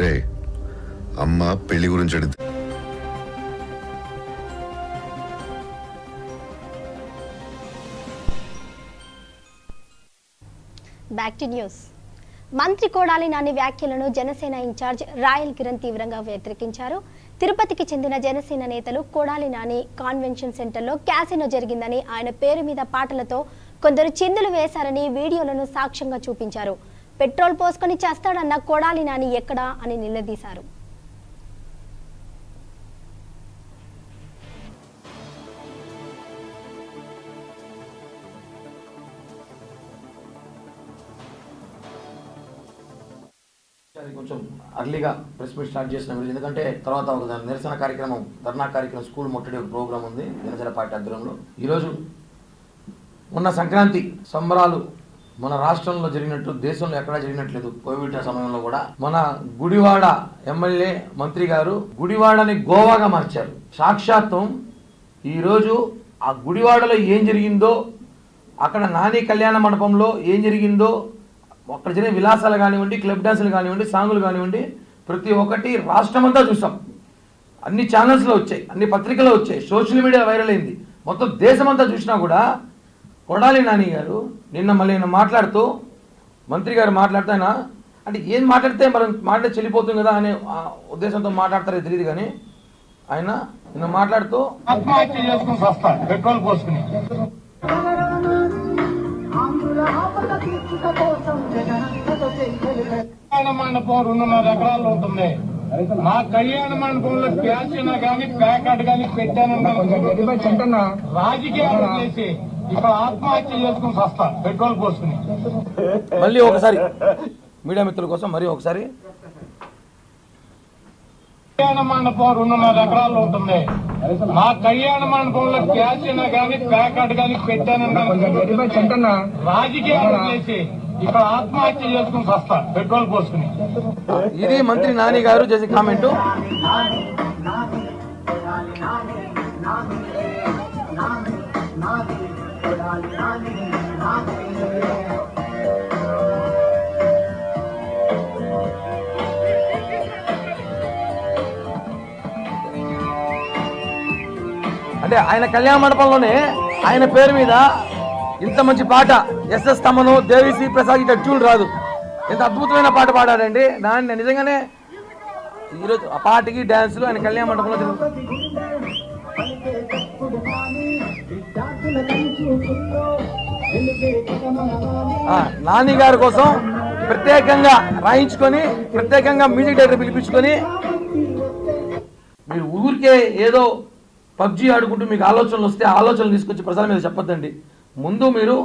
రే అమ్మ పెళ్ళి గురించి అడిగితే బ్యాక్ టు న్యూస్ మంత్రి కోడాలి నాని వ్యాఖ్యలను జనసేన ఇన్ఛార్జ్ రాయల్ కిరణ్ తీవ్రంగా వ్యతిరేకించారు. తిరుపతికి చెందిన జనసేన నేతలు కోడాలి నాని కాన్వెన్షన్ సెంటర్లో క్యాసినో జరిగిందని ఆయన పేరు మీద పాటలతో కొందరు చిందులు వేశారని వీడియోలను సాక్ష్యంగా చూపించారు. పెట్రోల్ పోసుకొని చేస్తాడన్న కొడాలి నాని ఎక్కడా అని నిలదీశారు. అది కొంచెం అర్లీగా ప్రెస్ మీట్ స్టార్ట్ చేసిన మీరు ఎందుకంటే తర్వాత ఒక నిరసన కార్యక్రమం ధర్నా కార్యక్రమం స్కూల్ ముట్టడి ఒక ప్రోగ్రామ్ ఉంది దినచర పార్టీ ఆధ్వర్యంలో ఈరోజు ఉన్న సంక్రాంతి సంబరాలు మన రాష్ట్రంలో జరిగినట్టు దేశంలో ఎక్కడా జరిగినట్లేదు. కోవిడ్ సమయంలో కూడా మన గుడివాడ ఎమ్మెల్యే మంత్రి గారు గుడివాడని గోవాగా మార్చారు. సాక్షాత్వం ఈరోజు ఆ గుడివాడలో ఏం జరిగిందో అక్కడ నాని కళ్యాణ మండపంలో ఏం జరిగిందో అక్కడ జరిగిన విలాసాలు కానివ్వండి క్లబ్ డాన్సులు కానివ్వండి సాంగులు కానివ్వండి ప్రతి ఒక్కటి రాష్ట్రమంతా చూసాం. అన్ని ఛానల్స్లో వచ్చాయి అన్ని పత్రికల్లో వచ్చాయి. సోషల్ మీడియా వైరల్ అయింది. మొత్తం దేశమంతా చూసినా కూడా కొడాలి నాని గారు నిన్న మళ్ళీ నేను మాట్లాడుతూ మంత్రి గారు మాట్లాడితే ఆయన అంటే ఏం మాట్లాడితే మనం మాట్లాడి చెల్లిపోతుంది కదా అనే ఆ ఉద్దేశంతో మాట్లాడతారో తెలియదు కానీ ఆయన నిన్న మాట్లాడుతూ ఆత్మహత్య చేసుకుని వస్తా పెట్రోల్ పోసుకుని. కళ్యాణ మండపం రెండున్నర ఎకరాలు ఉంటుంది. మా కళ్యాణ మండపంలో క్యాసినా గాని ప్యాకెట్ గాని పెట్టాను రాజకీయాలు చేసి ఇక్కడ ఆత్మహత్య చేసుకుని వస్తా పెట్రోల్ పోసుకుని. మళ్ళీ ఒకసారి మీడియా మిత్రుల కోసం మరి ఒకసారి. కళ్యాణ మండపం రెండున్నర ఎకరాలు ఉంటుంది మా కళ్యాణ మండపంలో క్యాసినా గాని ప్యాకెట్ గాని పెట్టాను రాజకీయాలు చేసి ఇక్కడ ఆత్మహత్య చేసుకుని వస్తా పెట్రోల్ పోసుకుని. ఇది మంత్రి నాని గారు చేసే కామెంట్. అంటే ఆయన కళ్యాణ మండపంలోనే ఆయన పేరు మీద ఇంత మంచి పాట ఎస్ఎస్ తమను దేవిశ్రీ ప్రసాద్ ఇట్లా ట్యూన్ రాదు. ఎంత అద్భుతమైన పాట పాడాడండి. దాన్ని నిజంగానే ఈరోజు ఆ పాటకి డ్యాన్సులు ఆయన కళ్యాణ మండపంలో జరుగుతుంది నాని గారి కోసం ప్రత్యేకంగా రాయించుకొని ప్రత్యేకంగా మ్యూజిక్ డైరెక్టర్ పిలిపించుకొని మీరు ఊరికే ఏదో పబ్జి ఆడుకుంటూ మీకు ఆలోచనలు వస్తే ఆలోచనలు తీసుకొచ్చి ప్రజల మీద చెప్పొద్దండి. ముందు మీరు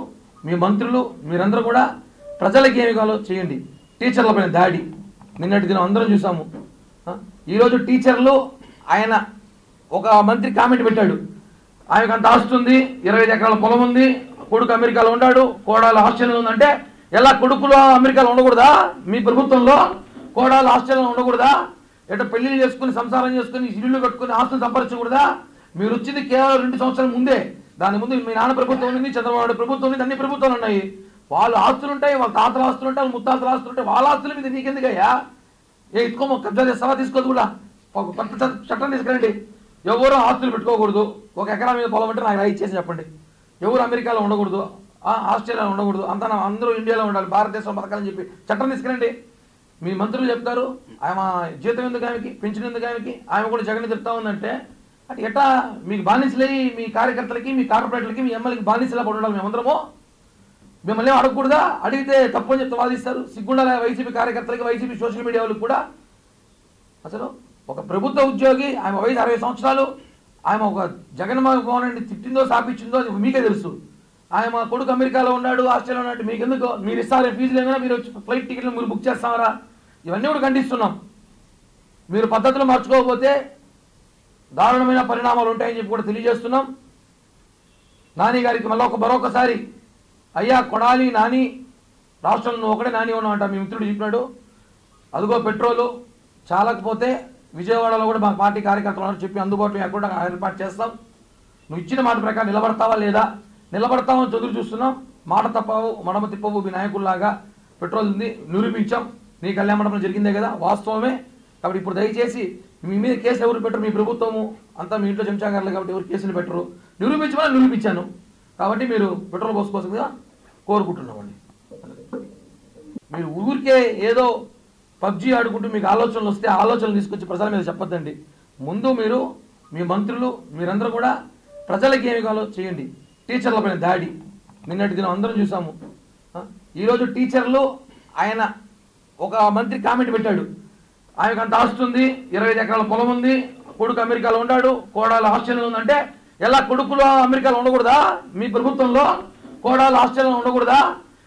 మీ మంత్రులు మీరందరూ కూడా ప్రజలకి ఏమి కావాలో చేయండి. టీచర్ల పైన దాడి. నిన్నటి దినం అందరం చూసాము. ఈరోజు టీచర్లు ఆయన ఒక మంత్రి కామెంట్ పెట్టాడు. ఆయనకు అంత ఆస్తి ఉంది ఇరవై ఎకరాల పొలం ఉంది కొడుకు అమెరికాలో ఉన్నాడు కోడాలు ఆస్ట్రేలియా ఉందంటే ఎలా కొడుకులు అమెరికాలో ఉండకూడదా? మీ ప్రభుత్వంలో కోడాలు ఆస్ట్రేలియాలో ఉండకూడదా? ఎటు పెళ్ళిళ్ళు చేసుకుని సంసారం చేసుకుని ఇల్లు కట్టుకుని ఆస్తులు సంపాదించకూడదా? మీరు వచ్చింది కేవలం రెండు సంవత్సరాల ముందే. దాని ముందు మీ నాన్న ప్రభుత్వం ఉంది చంద్రబాబు ప్రభుత్వం ఉంది అన్ని ప్రభుత్వాలు ఉన్నాయి. వాళ్ళు ఆస్తులు ఉంటాయి వాళ్ళ తాతల ఆస్తులు ఉంటాయి వాళ్ళ ముత్తాతల ఆస్తులు ఉంటాయి. వాళ్ళ ఆస్తుల మీద నీకెందుకయ్యా? ఏ ఇట్టుకోమో కబ్జా చేస్తావా? తీసుకోదు కూడా. చట్టం తీసుకురండి. ఎవరు ఆస్తులు పెట్టుకోకూడదు. ఒక ఎకరా మీద పొలం అంటే నాకు ఇచ్చేసి చెప్పండి. ఎవరు అమెరికాలో ఉండకూడదు. ఆ, ఆస్ట్రేలియాలో ఉండకూడదు. అంతా అందరూ ఇండియాలో ఉండాలి. భారతదేశం బతకాలని చెప్పి చట్టం తీసుకురండి. మీ మంత్రులు చెప్తారు. ఆమె జీతం ఎందుకు ఆమెకి? పెన్షన్ ఎందుకు ఆమెకి? ఆమె కూడా జగన్ చెప్తా ఉందంటే అంటే ఎట్లా మీకు బానిసలై మీ కార్యకర్తలకి మీ కార్పొరేట్లకి మీ ఎమ్మెల్యేకి బానిసలా పడి ఉండాలి మేమందరము. మిమ్మల్ని ఏం అడగకూడదా? అడిగితే తప్పు అని చెప్తే వాదిస్తారు. సిగ్గుండాల వైసీపీ కార్యకర్తలకి వైసీపీ సోషల్ మీడియా వాళ్ళకి కూడా. అసలు ఒక ప్రభుత్వ ఉద్యోగి ఆమె వయసు అరవై సంవత్సరాలు ఆమె ఒక జగన్మోహన్ రెడ్డి తిట్టిందో సాపించిందో అది మీకే తెలుసు. ఆయన కొడుకు అమెరికాలో ఉన్నాడు ఆస్ట్రేలియా ఉన్నాడు మీకు ఎందుకు మీరు ఇస్తారే? ఫీజులు ఏమైనా? మీరు వచ్చి ఫ్లైట్ టికెట్లు మీరు బుక్ చేస్తామరా ఇవన్నీ కూడా ఖండిస్తున్నాం. మీరు పద్ధతులు మార్చుకోకపోతే దారుణమైన పరిణామాలు ఉంటాయని చెప్పి కూడా తెలియజేస్తున్నాం. నాని గారికి మళ్ళీ ఒక మరొకసారి అయ్యా కొడాలి నాని రాష్ట్రంలో ఒకటే నాని ఉన్నామంట అంట మీ మిత్రుడు చెప్పినాడు. అదిగో పెట్రోలు చాలకపోతే విజయవాడలో కూడా మా పార్టీ కార్యకర్తలు చెప్పి అందుబాటులో ఎక్కడ ఏర్పాటు చేస్తాం. నువ్వు ఇచ్చిన మాట ప్రకారం నిలబడతావా లేదా? నిలబడతామని చదువు చూస్తున్నాం. మాట తప్పవు మడమ తిప్పవు మీ నాయకుల్లాగా పెట్రోల్ ఉంది నిరూపించాం. నీ కళ్యాణ మండపం జరిగిందే కదా వాస్తవమే. కాబట్టి ఇప్పుడు దయచేసి మీ మీద కేసు ఎవరు పెట్టరు? మీ ప్రభుత్వము. అంతా మీ ఇంట్లో చెంచాగారులు కాబట్టి ఎవరు కేసులు పెట్టరు. నిరూపించమని నిరూపించాను. కాబట్టి మీరు పెట్రోల్ పోసుకోవాల్సిందిగా కోరుకుంటున్నామండి. మీరు ఊరికే ఏదో పబ్జీ ఆడుకుంటూ మీకు ఆలోచనలు వస్తే ఆలోచనలు తీసుకొచ్చి ప్రజల మీద చెప్పొద్దండి. ముందు మీరు మీ మంత్రులు మీరందరూ కూడా ప్రజలకి ఏమి కావాలో చేయండి. టీచర్ల పైన దాడి. నిన్నటి దినం అందరం చూసాము. ఈరోజు టీచర్లు ఆయన ఒక మంత్రి కామెంట్ పెట్టాడు. ఆయనకు అంత ఆస్తుంది ఉంది ఇరవై ఐదు ఎకరాల పొలం ఉంది కొడుకు అమెరికాలో ఉన్నాడు కోడాలు ఆస్ట్రేలియాలో ఉందంటే ఎలా కొడుకులో అమెరికాలో ఉండకూడదా? మీ ప్రభుత్వంలో కోడాలు ఆస్ట్రేలియాలో ఉండకూడదా?